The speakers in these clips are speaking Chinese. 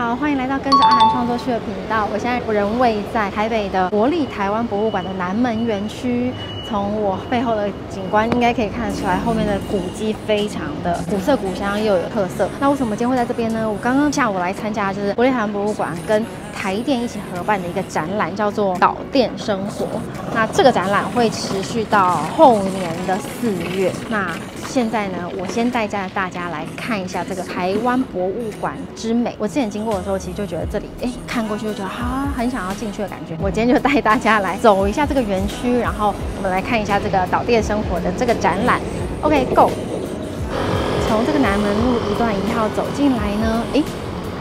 好，欢迎来到跟着阿涵创作去的频道。我现在人位在台北的国立台湾博物馆的南门园区。从我背后的景观应该可以看得出来，后面的古迹非常的古色古香又有特色。那为什么今天会在这边呢？我刚刚下午来参加就是国立台湾博物馆跟台电一起合办的一个展览，叫做岛电生活。那这个展览会持续到后年的四月。那现在呢，我先带着大家来看一下这个台湾博物馆之美。我之前经过的时候，其实就觉得这里，哎，看过去就觉得哈，很想要进去的感觉。我今天就带大家来走一下这个园区，然后我们来看一下这个岛店生活的这个展览。OK，Go。从这个南门路一段一号走进来呢，哎，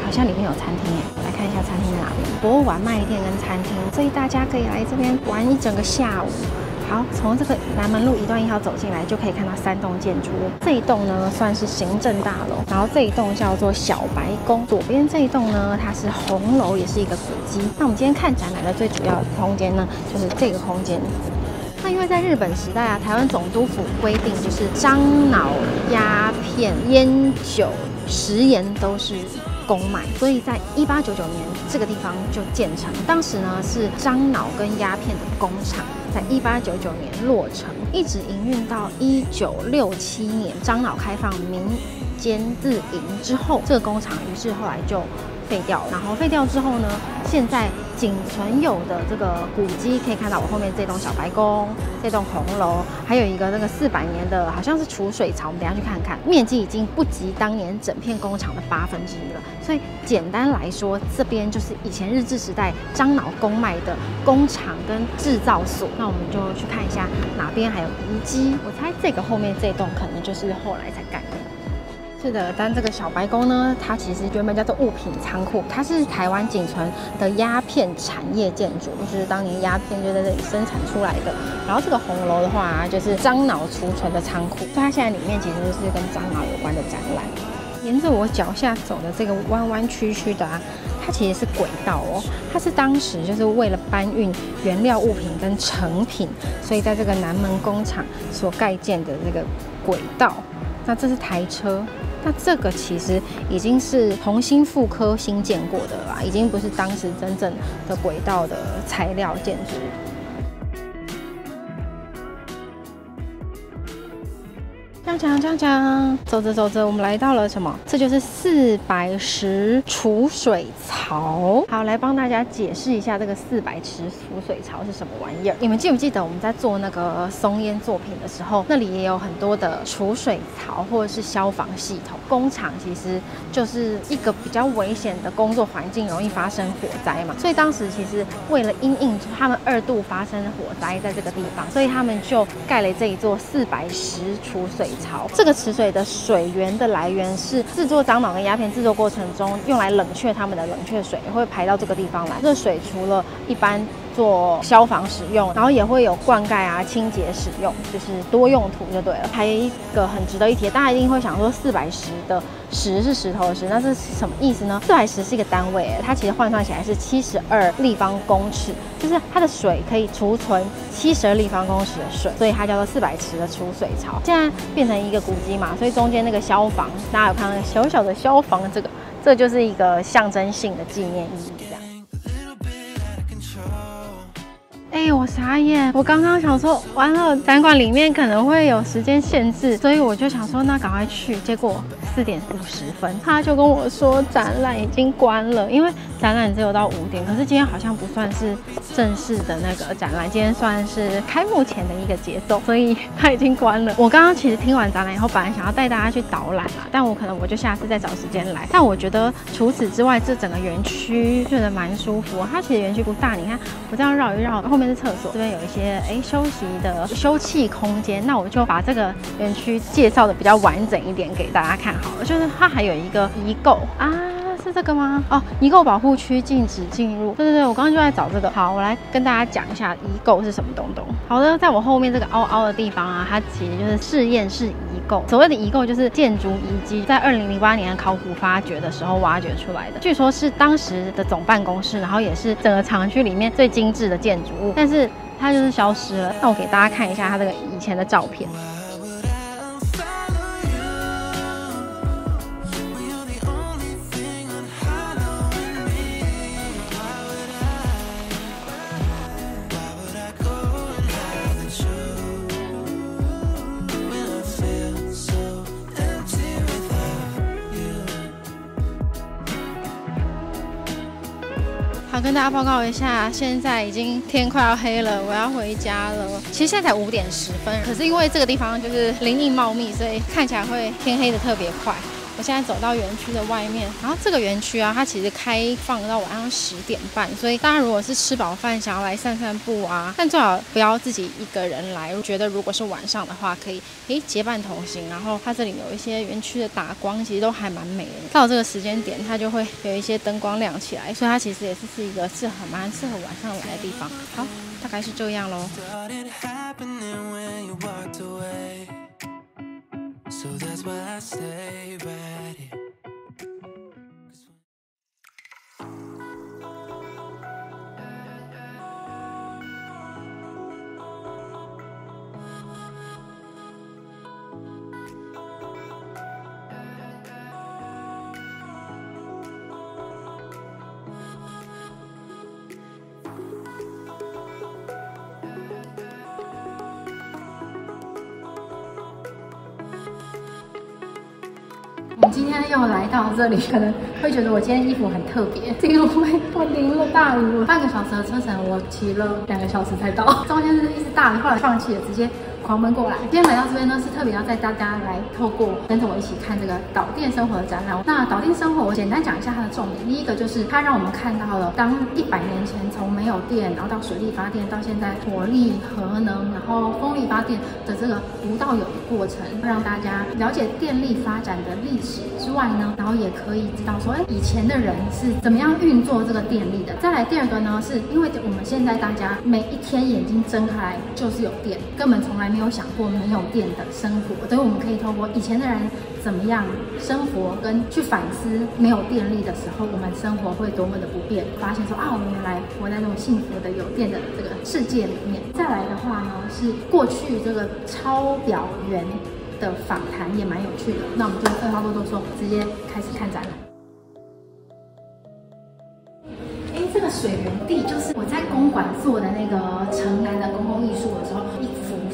好像里面有餐厅哎，看一下餐厅在哪边。博物馆卖店跟餐厅，所以大家可以来这边玩一整个下午。好，从这个南门路一段一号走进来，就可以看到三栋建筑。这一栋呢算是行政大楼，然后这一栋叫做小白宫。左边这一栋呢，它是红楼，也是一个古迹。那我们今天看展览的最主要的空间呢，就是这个空间。那因为在日本时代啊，台湾总督府规定，就是樟脑、鸦片、烟酒、食盐都是。公卖，所以在一八九九年这个地方就建成。当时呢是樟脑跟鸦片的工厂，在一八九九年落成，一直营运到一九六七年，樟脑开放民间自营之后，这个工厂于是后来就。废掉，然后废掉之后呢，现在仅存有的这个古迹，可以看到我后面这栋小白宫，这栋红楼，还有一个那个四百年的，好像是储水槽，我们等下去看看，面积已经不及当年整片工厂的八分之一了。所以简单来说，这边就是以前日治时代樟脑公卖的工厂跟制造所。那我们就去看一下哪边还有遗迹。我猜这个后面这栋可能就是后来才盖的。是的，但这个小白宫呢，它其实原本叫做物品仓库，它是台湾仅存的鸦片产业建筑，就是当年鸦片就在这里生产出来的。然后这个红楼的话，就是樟脑储存的仓库，所以它现在里面其实是跟樟脑有关的展览。沿着我脚下走的这个弯弯曲曲的啊，它其实是轨道哦，它是当时就是为了搬运原料物品跟成品，所以在这个南门工厂所盖建的这个轨道。那这是台车。这个其实已经是红星复科新建过的啦，已经不是当时真正的轨道的材料建筑。讲讲讲，走着走着，我们来到了什么？这就是四白石储水槽。好，来帮大家解释一下这个四白石储水槽是什么玩意儿。你们记不记得我们在做那个松烟作品的时候，那里也有很多的储水槽或者是消防系统？工厂其实就是一个比较危险的工作环境，容易发生火灾嘛。所以当时其实为了因应他们二度发生火灾在这个地方，所以他们就盖了这一座四白石储水槽。这个池水的水源的来源是制作樟脑跟鸦片制作过程中用来冷却它们的冷却水，会排到这个地方来。热水除了一般。做消防使用，然后也会有灌溉啊、清洁使用，就是多用途就对了。还有一个很值得一提，大家一定会想说，四百石的石是石头的石，那是什么意思呢？四百石是一个单位，它其实换算起来是七十二立方公尺，就是它的水可以储存七十二立方公尺的水，所以它叫做四百池的储水槽。现在变成一个古迹嘛，所以中间那个消防，大家有看到小小的消防这个，这就是一个象征性的纪念意义，哎，我傻眼！我刚刚想说，完了，展馆里面可能会有时间限制，所以我就想说，那赶快去。结果四点五十分，他就跟我说展览已经关了，因为展览只有到五点。可是今天好像不算是正式的那个展览，今天算是开幕前的一个节奏，所以它已经关了。我刚刚其实听完展览以后，本来想要带大家去导览啊，但我可能我就下次再找时间来。但我觉得除此之外，这整个园区觉得蛮舒服。它其实园区不大，你看我这样绕一绕，后面是。厕所这边有一些哎休息的休憩空间，那我就把这个园区介绍的比较完整一点给大家看好了。就是它还有一个遗构啊，是这个吗？哦，遗构保护区禁止进入。对对对，我刚刚就在找这个。好，我来跟大家讲一下遗构是什么东东。好的，在我后面这个凹凹的地方啊，它其实就是试验室遗构。所谓的遗构就是建筑遗迹，在二零零八年考古发掘的时候挖掘出来的，据说是当时的总办公室，然后也是整个厂区里面最精致的建筑物。但是它就是消失了。那我给大家看一下它这个以前的照片。跟大家报告一下，现在已经天快要黑了，我要回家了。其实现在才五点十分，可是因为这个地方就是林荫茂密，所以看起来会天黑的特别快。我现在走到园区的外面，然后这个园区啊，它其实开放到晚上十点半，所以大家如果是吃饱饭想要来散散步啊，但最好不要自己一个人来。我觉得如果是晚上的话，可以诶结伴同行。然后它这里有一些园区的打光，其实都还蛮美的。到这个时间点，它就会有一些灯光亮起来，所以它其实也是是一个适合蛮适合晚上来的地方。好，大概是这样喽。but I stay ready. Here. 今天又来到这里，可能会觉得我今天衣服很特别，是因为我淋了大雨，半个小时的车程，我骑了两个小时才到，中间是一直大雨，后来放弃了，直接。狂奔过来，今天来到这边呢，是特别要带大家来透过跟着我一起看这个导电生活的展览。那导电生活，我简单讲一下它的重点。第一个就是它让我们看到了，当一百年前从没有电，然后到水力发电，到现在火力、核能，然后风力发电的这个无到有的过程，让大家了解电力发展的历史之外呢，然后也可以知道说，哎，以前的人是怎么样运作这个电力的。再来第二个呢，是因为我们现在大家每一天眼睛睁开就是有电，根本从来没。没有想过没有电的生活，所以我们可以透过以前的人怎么样生活，跟去反思没有电力的时候，我们生活会多么的不便。发现说啊，我们原来活在那种幸福的有电的这个世界里面。再来的话呢，是过去这个超表员的访谈也蛮有趣的。那我们就废话不多说，直接开始看展览。哎，这个水源地就是我在公馆做的那个城南的公共艺术。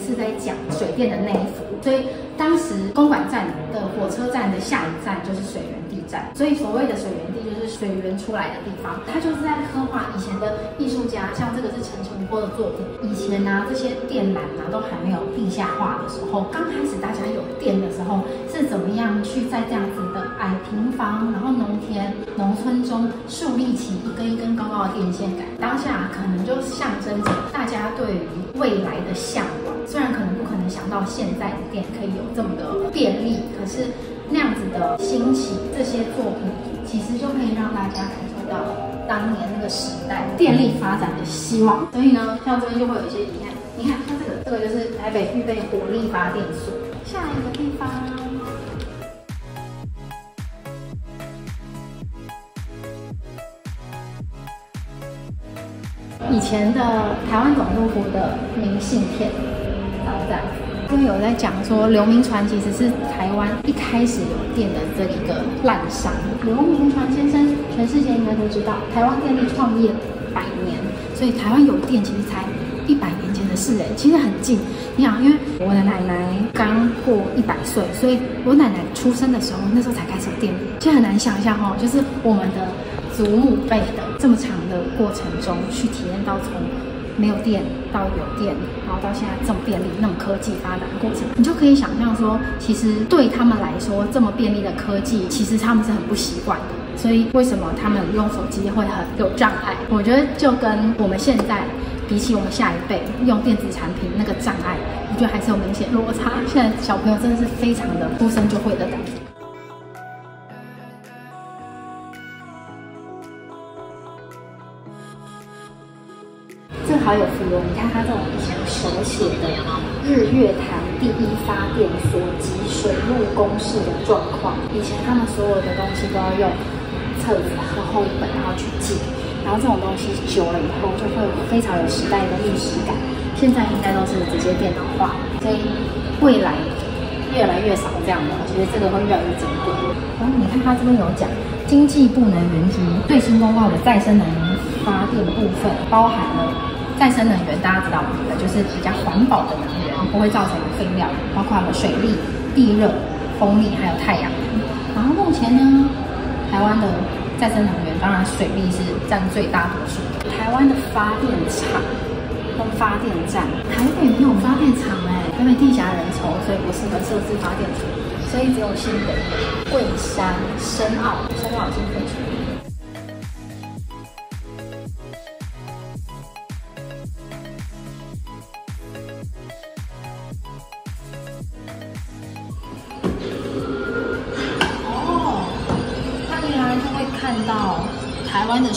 是在讲水电的那一幅，所以当时公馆站的火车站的下一站就是水源地站，所以所谓的水源地就是水源出来的地方。它就是在刻画以前的艺术家，像这个是陈澄波的作品。以前呢，这些电缆啊都还没有地下化的时候，刚开始大家有电的时候，是怎么样去在这样子的矮平房，然后农田、农村中树立起一根一根高高的电线杆？当下可能就象征着大家对于未来的向往。虽然可能不可能想到现在的店可以有这么的便利，可是那样子的兴起，这些作品其实就可以让大家感受到当年那个时代电力发展的希望。所以呢，像这边就会有一些，你看，你看，它这个这个就是台北预备火力发电所。下一个地方，以前的台湾总督府的明信片。这边有在讲说，刘铭传其实是台湾一开始有电的这一个滥觞。刘铭传先生，全世界应该都知道，台湾电力创业百年，所以台湾有电其实才一百年前的事哎，其实很近。你想，因为我的奶奶刚过一百岁，所以我奶奶出生的时候，那时候才开始有电，其实很难想象哈，就是我们的祖母辈的这么长的过程中，去体验到从。没有电到有电，然后到现在这么便利、那么科技发展的过程，你就可以想象说，其实对他们来说，这么便利的科技，其实他们是很不习惯的。所以为什么他们用手机会很有障碍？我觉得就跟我们现在比起我们下一辈用电子产品那个障碍，我觉得还是有明显落差。现在小朋友真的是非常的出生就会的感觉。好有 feel 你看它这种以前手写的日月潭第一发电所及水路公式的状况，以前他们所有的东西都要用册子和厚本，然后去记，然后这种东西久了以后就会非常有时代的历史感。现在应该都是直接电脑化，所以未来越来越少这样的，其实这个会越来越珍贵。然后你看它这边有讲经济部能源局最新公告的再生能源发电部分，包含了。再生能源大家知道吗？就是比较环保的能源，不会造成废料，包括了水力、地热、风力，还有太阳能。然后目前呢，台湾的再生能源，当然水力是占最大多数。台湾的发电厂跟发电站，台北没有发电厂哎，台北地狭人稠，所以不适合设置发电厂，所以只有新北、桂山、深澳、深澳经废处。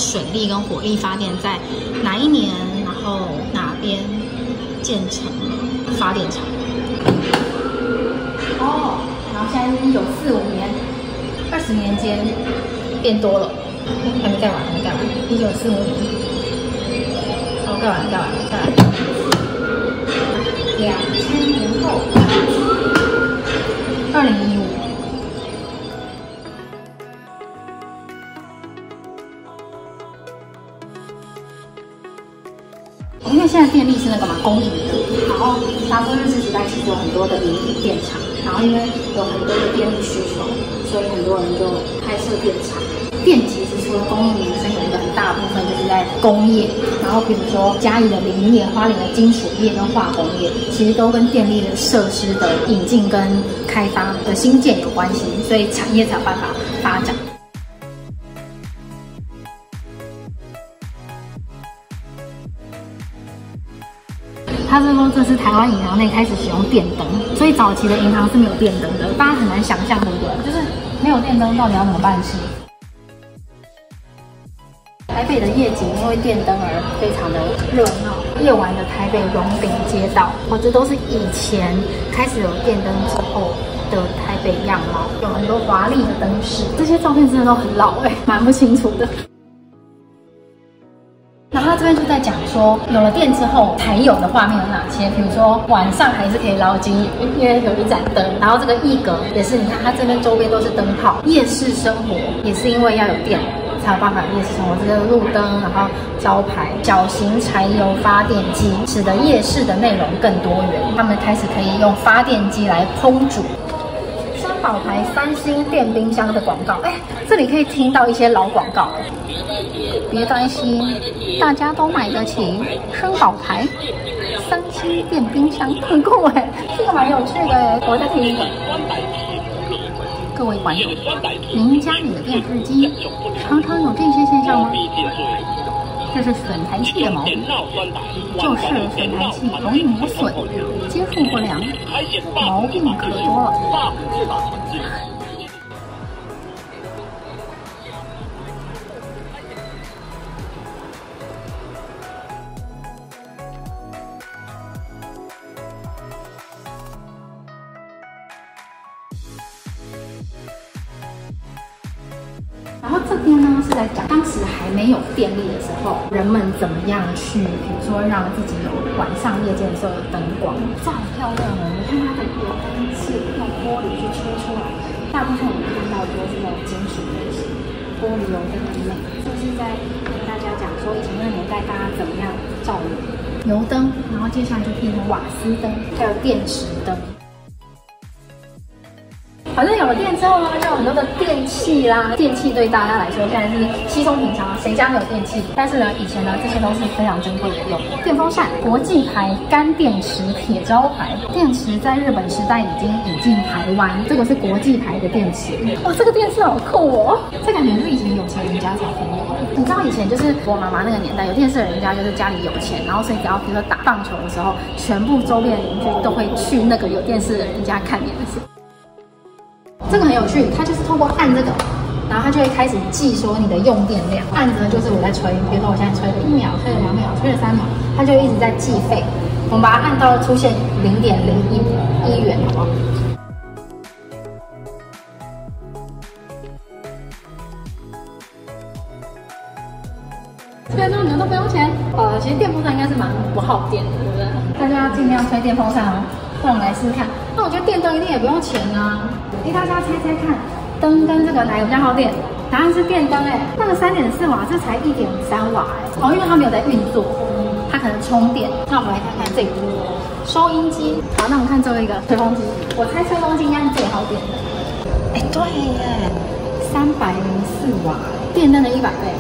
水力跟火力发电在哪一年，然后哪边建成发电厂？哦，然后现在是一九四五年，二十年间变多了，还没盖完，还没盖完，一九四五年，哦，盖完，盖完，盖完，两千年后，二零电力是那个嘛公营的，然后他说日治时代其实有很多的民营电厂，然后因为有很多的电力需求，所以很多人就开设电厂。电其实除了供应民生，有一个很大部分就是在工业，然后比如说嘉义的林业、花莲的金属业跟化工业，其实都跟电力的设施的引进跟开发的新建有关系，所以产业才有办法发展。他是说这是台湾银行内开始使用电灯，所以早期的银行是没有电灯的，大家很难想象，对不对？就是没有电灯，到底要怎么办事？台北的夜景因为电灯而非常的热闹，夜晚的台北荣鼎街道，哦，这都是以前开始有电灯之后的台北样貌，有很多华丽的灯饰，这些照片真的都很老哎，蛮不清楚的。他这边就在讲说，有了电之后才有的画面有哪些？比如说晚上还是可以捞金，因为有一盏灯。然后这个一格也是，你看它这边周边都是灯泡。夜市生活也是因为要有电才有办法夜市生活。这个路灯，然后招牌小型柴油发电机，使得夜市的内容更多元。他们开始可以用发电机来烹煮。宝牌三星电冰箱的广告，哎，这里可以听到一些老广告。别担心，大家都买得起。生宝牌三星电冰箱很酷哎，这个蛮有趣的。我再听一个。各位观众，您家里的电视机常常有这些现象吗？这是损台器的毛病，就是损台器容易磨损、接触不良，毛病可多了。人们怎么样去，比如说让自己有晚上夜间的时候有灯光，这好漂亮哦！你看它的油灯是用玻璃去吹出来的，大部分我们看到都是那种金属类型，玻璃油灯很美。就是在跟大家讲说以前那个年代大家怎么样照明，油灯，然后接下来就变成瓦斯灯，还有电池灯。反正有了电之后呢，就有很多的电器啦。电器对大家来说现在是稀松平常，谁家没有电器？但是呢，以前呢，这些都是非常珍贵的用。电风扇，国际牌干电池铁招牌，电池在日本时代已经引进台湾，这个是国际牌的电池。哇，这个电视好酷哦！这感觉是以前有钱人家才可以有。你知道以前就是我妈妈那个年代，有电视的人家就是家里有钱，然后所以只要比如说打棒球的时候，全部周边邻居都会去那个有电视的人家看电视。这个很有趣，它就是透过按这个，然后它就会开始计说你的用电量。按着就是我在吹，比如说我现在吹了一秒，吹了两秒，吹了三秒，它就一直在计费。我们把它按到出现零点零一一元，好不好？这边之后你们都不用钱。呃，其实电风扇应该是蛮不耗电的，对不对？大家尽量吹电风扇哦。那我们来试试看。那我觉得电灯一定也不用钱啊！哎，大家猜猜看，灯跟这个哪个比较耗电？答案是电灯哎，那个三点四瓦，这才一点三瓦哎。哦，因为它没有在运作，它可能充电。那我们来看看这个收音机。好，那我们看最后一个吹风机。我猜吹风机应该是最耗电的。哎，对耶，三百零四瓦。电灯的一百倍。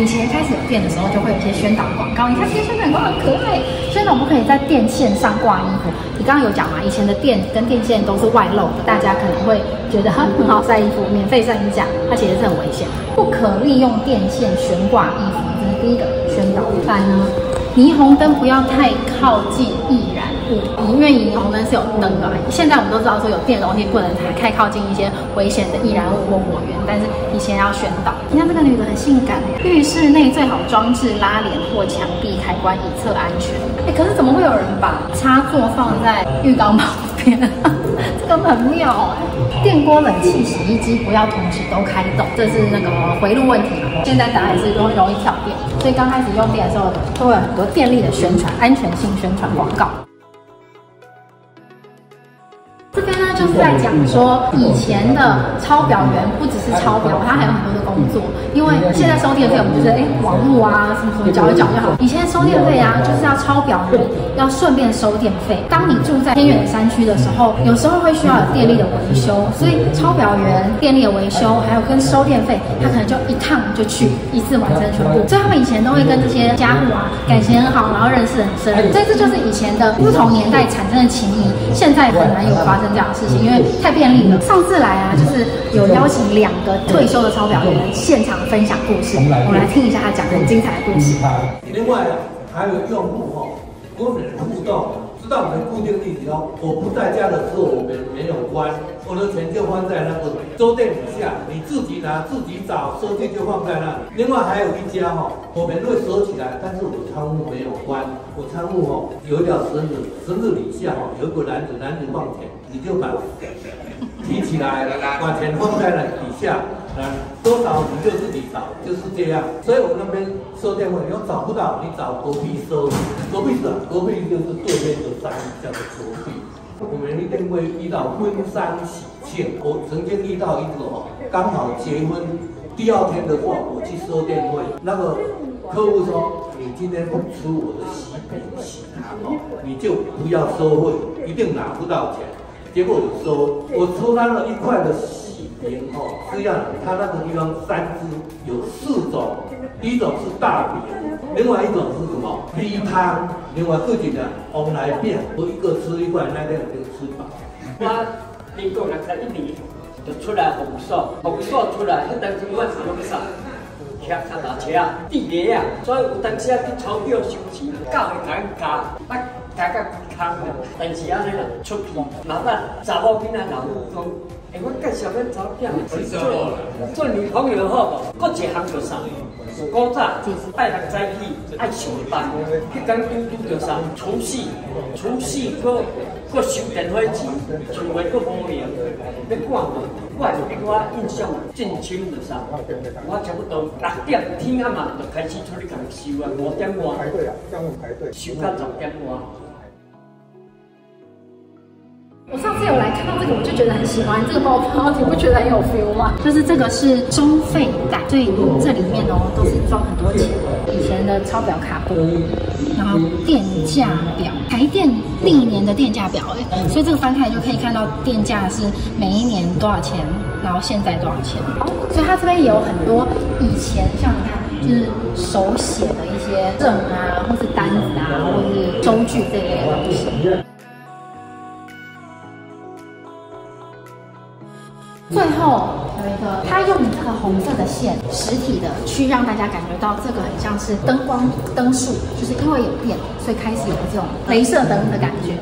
以前开始有电的时候，就会有些宣导广告。你看这些宣导广告很可爱，宣导不可以在电线上挂衣服。你刚刚有讲嘛？以前的电跟电线都是外露的，大家可能会觉得很好晒衣服，免费晒衣架，它其实是很危险。不可利用电线悬挂衣服，这是第一个宣导。反呢，霓虹灯不要太靠近易燃。因为霓虹灯是有灯的，现在我们都知道说有电容，器不能太靠近一些危险的易燃物或火源。但是以前要宣导，你看这个女的很性感，浴室内最好装置拉帘或墙壁开关以测安全。哎，可是怎么会有人把插座放在浴缸旁边？这个很妙哎。电锅、冷气、洗衣机不要同时都开动，这是那个回路问题。现在打也是都容易跳电，所以刚开始用电的时候都会有很多电力的宣传、安全性宣传广告。就是在讲说，以前的抄表员不只是抄表，他还有很多的工作。因为现在收电费，我们就是哎，网络啊什么什么缴一缴就好。以前收电费啊，就是要抄表员，要顺便收电费。当你住在偏远的山区的时候，有时候会需要有电力的维修，所以抄表员、电力的维修，还有跟收电费，他可能就一趟就去，一次完成全部。所以他们以前都会跟这些家户啊感情很好，然后认识很深。这次就是以前的不同年代产生的情谊，现在很难有发生。这样的事，因为太便利了。上次来啊，就是有邀请两个退休的钞票员现场分享故事，我们来听一下他讲很精彩的故事。另外还有用户哈，跟我们互动。知道我们固定地址哦，我不在家的时候，我们没有关，我的钱就放在那个桌垫底下，你自己拿自己找，收据就放在那。另外还有一家哈，我们会收起来，但是我仓库没有关，我仓库哦有一条绳子，绳子底下哈有个篮子，篮子放钱，你就把提起来，把钱放在了底下。啊多少你就自己找，就是这样。所以我那边收电话，你要找不到，你找隔壁收。隔壁是隔壁就是对面的山，叫做隔壁。我们一定会遇到婚丧喜庆。我曾经遇到一个哦，刚好结婚第二天的话，我去收电话，那个客户说：“你今天不出我的喜饼喜糖哦，你就不要收费，一定拿不到钱。”结果我收，我抽他了一块的。饼哦，这样，他那个地方三只有四种，第一种是大饼，另外一种是什么？米汤，另外自己的红来变，我一个吃一块，那个就吃饱。我民国六十一年就出来红烧，红烧出来，迄当时我是用啥？骑脚踏车啊，地雷啊，所以有当时啊去钞票收钱，教会人教，啊加个康的，但是啊，你啦出皮，麻烦查某囡仔老母讲。哎，我介绍恁查某囝做做女朋友好无？搁一项做啥？古早拜六早起爱上班，迄天拄拄着啥？除夕，除夕搁搁收电话钱，厝内搁无闲，要赶嘛？我还是比我印象真深着啥？我差不多六点天暗嘛就开始出去共收啊，五点外排队啊，中午排队收到十点外。我上次有来看到这个，我就觉得很喜欢这个包包，你不觉得很有 feel 吗？就是这个是收费袋，所以这里面哦都是装很多钱。以前的钞表卡簿，然后电价表，台电历年的电价表，哎，所以这个翻开就可以看到电价是每一年多少钱，然后现在多少钱。所以它这边也有很多以前像你看，就是手写的一些证啊，或是单子啊，或是收据这类的东西。最后有一个，他用这个红色的线，实体的去让大家感觉到这个很像是灯光灯束，就是因为有电，所以开始有这种镭射灯的感觉。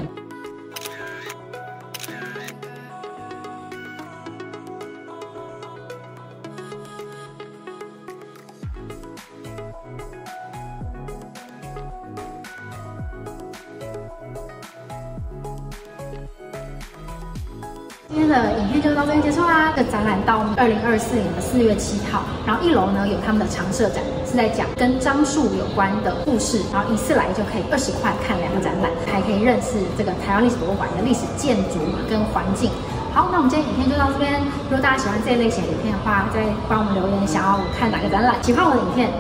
今天的影片就到这边结束啦。这个展览到二零二四年的四月七号，然后一楼呢有他们的常设展，是在讲跟樟树有关的故事，然后一次来就可以二十块看两个展览，还可以认识这个台湾历史博物馆的历史建筑跟环境。好，那我们今天影片就到这边。如果大家喜欢这一类型的影片的话，再帮我们留言，想要看哪个展览，喜欢我的影片，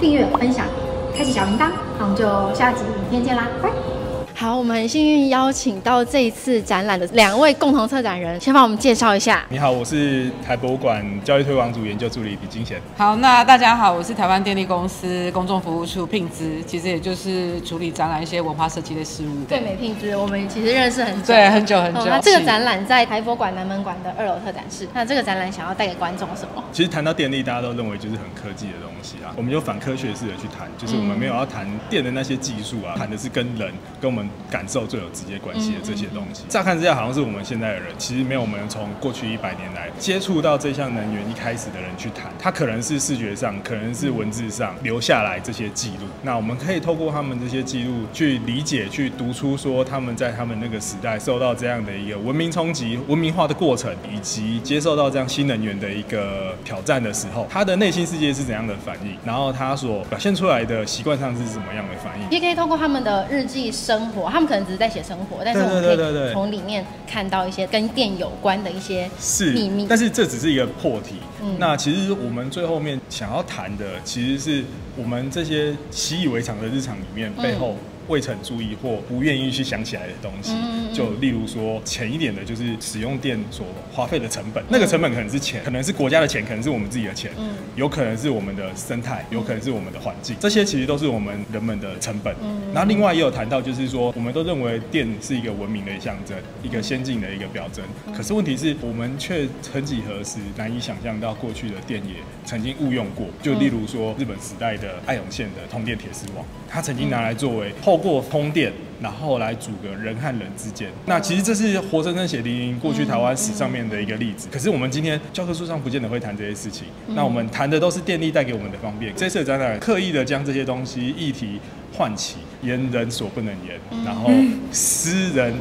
订阅、分享、开启小铃铛。那我们就下集影片见啦，拜。好，我们很幸运邀请到这一次展览的两位共同策展人，先帮我们介绍一下。你好，我是台博物馆教育推广组研究助理李金贤。好，那大家好，我是台湾电力公司公众服务处聘资，其实也就是处理展览一些文化设计的事务。对美聘资，我们其实认识很久，对，很久很久。那这个展览在台博馆南门馆的二楼特展室。那这个展览想要带给观众什么？其实谈到电力，大家都认为就是很科技的东西啊，我们就反科学式的去谈，就是我们没有要谈电的那些技术啊，谈的是跟人跟我们感受最有。直接关系的这些东西，乍看之下好像是我们现在的人，其实没有我们从过去一百年来接触到这项能源一开始的人去谈，它可能是视觉上，可能是文字上留下来这些记录。那我们可以透过他们这些记录去理解、去读出，说他们在他们那个时代受到这样的一个文明冲击、文明化的过程，以及接受到这样新能源的一个挑战的时候，他的内心世界是怎样的反应，然后他所表现出来的习惯上是怎么样的反应。也可以透过他们的日记生活，他们可能只是在写。生活，但是我们可以从里面看到一些跟电有关的一些秘密。但是这只是一个破题。那其实我们最后面想要谈的，其实是我们这些习以为常的日常里面背后。未曾注意或不愿意去想起来的东西，就例如说浅一点的，就是使用电所花费的成本。那个成本可能是钱，可能是国家的钱，可能是我们自己的钱，有可能是我们的生态，有可能是我们的环境。这些其实都是我们人们的成本。然后另外也有谈到，就是说我们都认为电是一个文明的象征，一个先进的一个表征。可是问题是我们却曾几何时难以想象到过去的电也曾经误用过。就例如说日本时代的爱永线的通电铁丝网，它曾经拿来作为后。过通电，然后来阻隔人和人之间。那其实这是活生生血淋淋过去台湾史上面的一个例子。可是我们今天教科书上不见得会谈这些事情。那我们谈的都是电力带给我们的方便。这次展览刻意的将这些东西议题唤起，言人所不能言，然后诗人。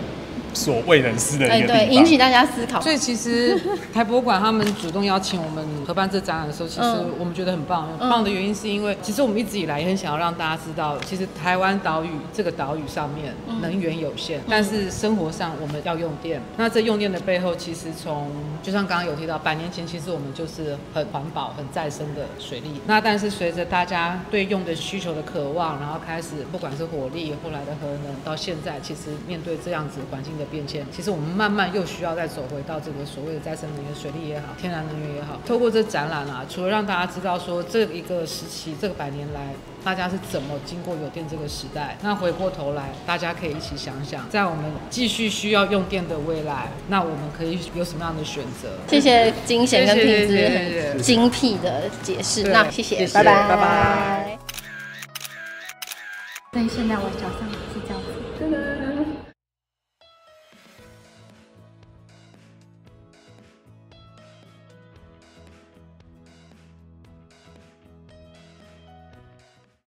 所未能思的一个地方，引起大家思考。所以其实 台博物馆他们主动邀请我们合办这展览的时候，其实我们觉得很棒。很棒的原因是因为，其实我们一直以来也很想要让大家知道，其实台湾岛屿这个岛屿上面能源有限，但是生活上我们要用电。那这用电的背后，其实从就像刚刚有提到，百年前其实我们就是很环保、很再生的水利。那但是随着大家对用的需求的渴望，然后开始不管是火力，后来的核能，到现在其实面对这样子环境。的变迁，其实我们慢慢又需要再走回到这个所谓的再生能源，水利也好，天然能源也好。透过这展览啊，除了让大家知道说这一个时期，这个百年来大家是怎么经过有电这个时代，那回过头来，大家可以一起想想，在我们继续需要用电的未来，那我们可以有什么样的选择？谢谢金贤跟品质精辟的解释，那谢谢，拜拜拜拜。在现在我脚上。